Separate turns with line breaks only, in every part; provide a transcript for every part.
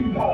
Oh,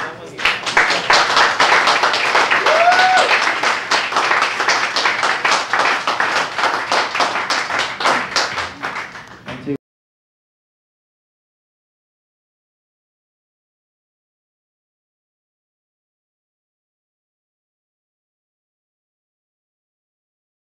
That was